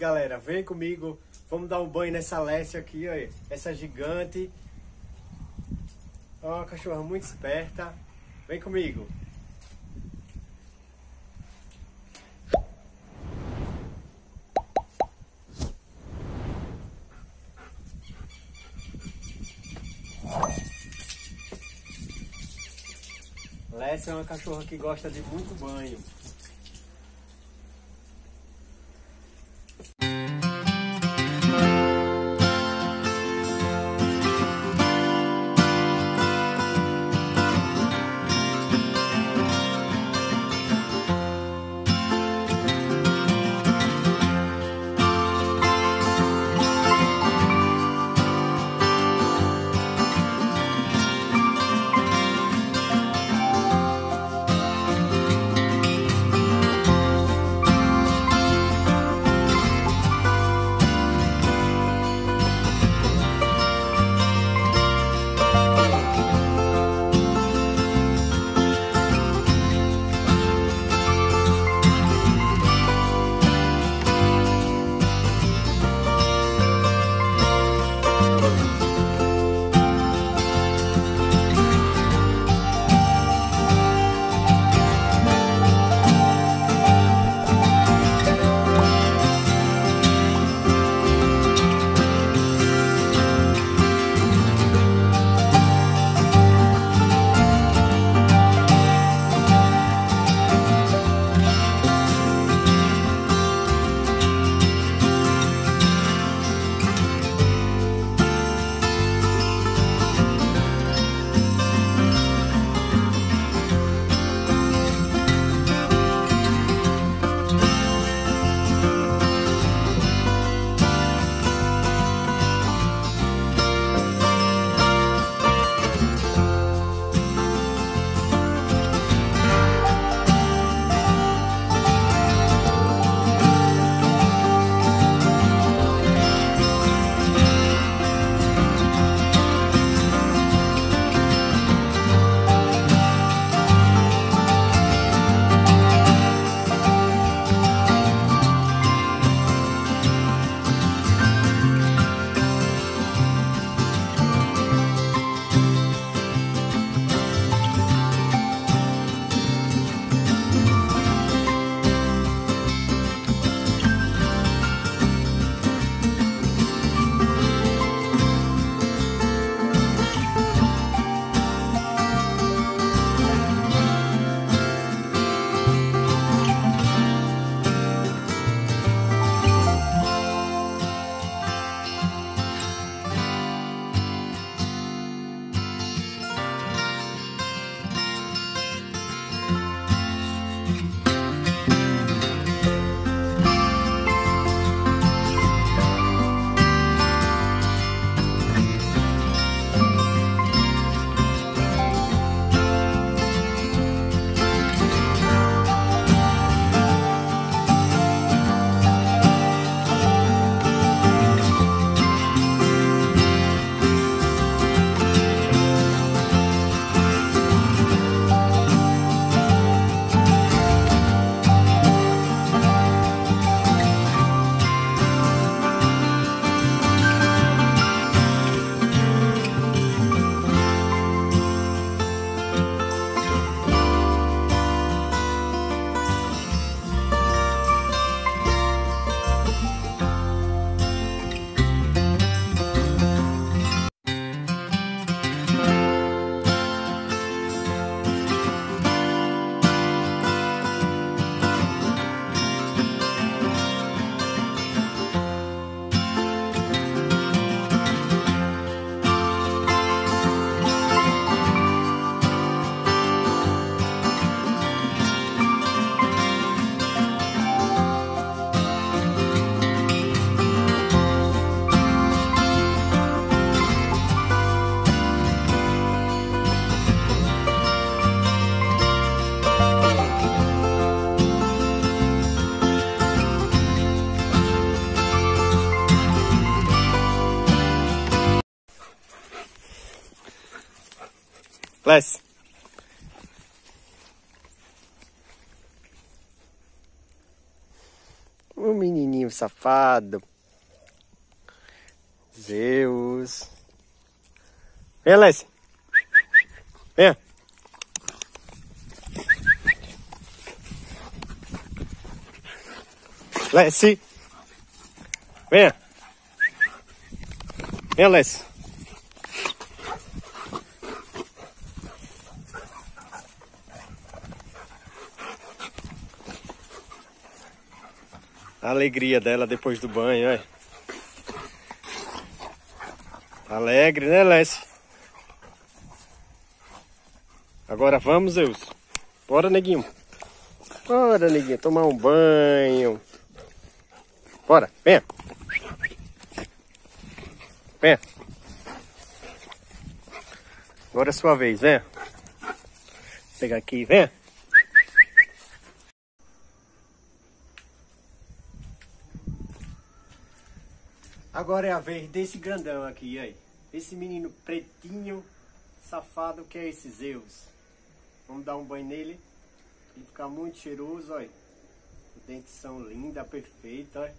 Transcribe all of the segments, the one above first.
aí, galera, vem comigo. Vamos dar um banho nessa Lécia aqui, ó. Essa gigante. Ó, uma cachorra muito esperta. Vem comigo. Lécia é uma cachorra que gosta de muito banho. Let's. O menininho safado. Zeus. Vem, Alessia. Vem. Lessie. Venha. Venha, Lessie. A alegria dela depois do banho, olha. Alegre, né, Lessie? Agora vamos, Zeus. Bora, neguinho. Bora, neguinho, tomar um banho. Bora, venha. Venha. Agora é sua vez, venha. Vou pegar aqui, venha. Agora é a vez desse grandão aqui, aí. Esse menino pretinho, safado que é esse Zeus. Vamos dar um banho nele. Ele ficar muito cheiroso, olha. São lindos, perfeitos, olha.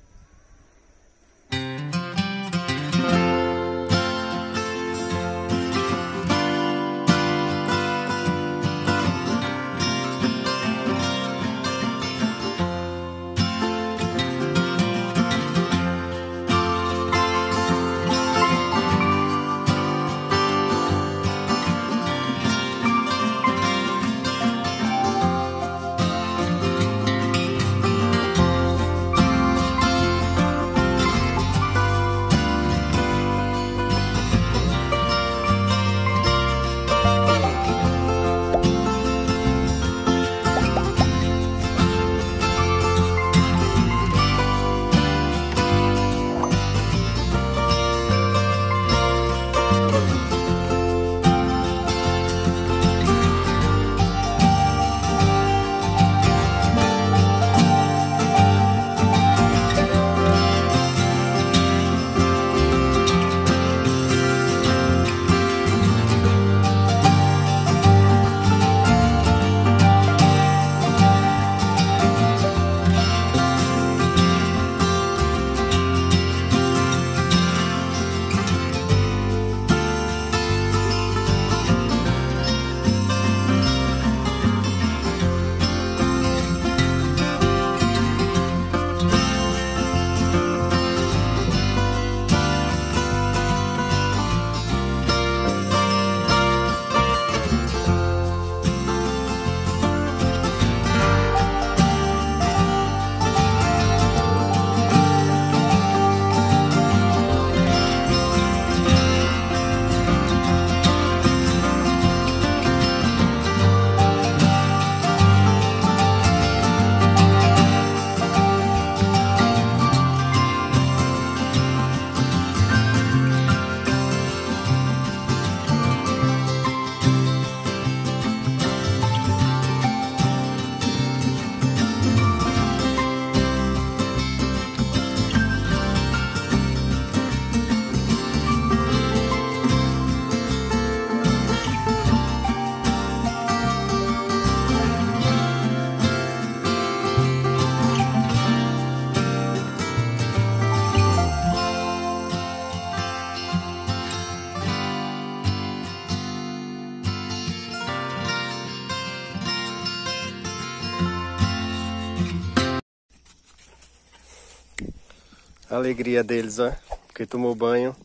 Alegria deles, ó. Porque tomou banho.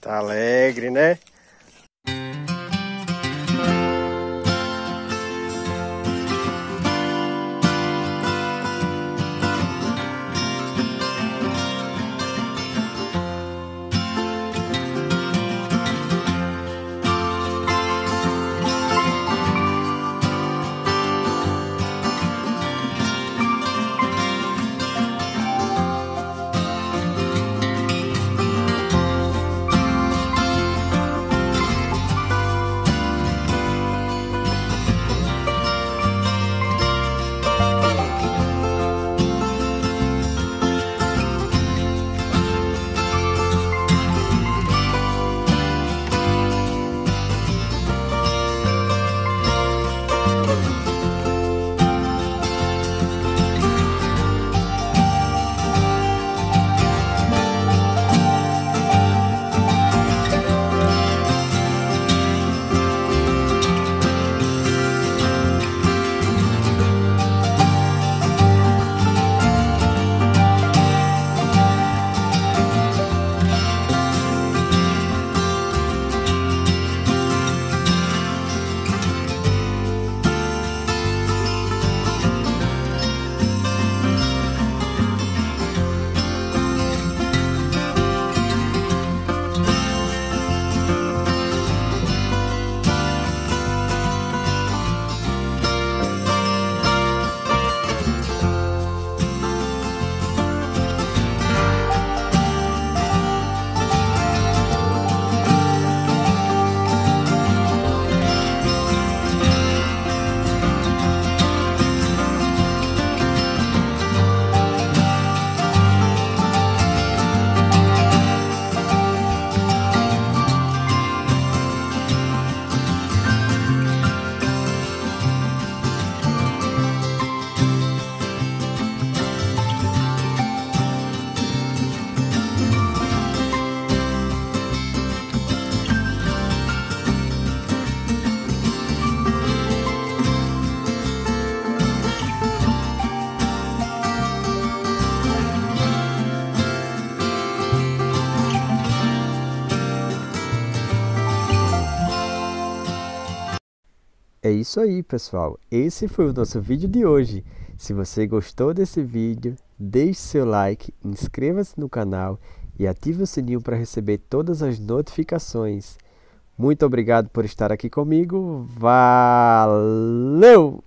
Tá alegre, né? É isso aí, pessoal. Esse foi o nosso vídeo de hoje. Se você gostou desse vídeo, deixe seu like, inscreva-se no canal e ative o sininho para receber todas as notificações. Muito obrigado por estar aqui comigo. Valeu!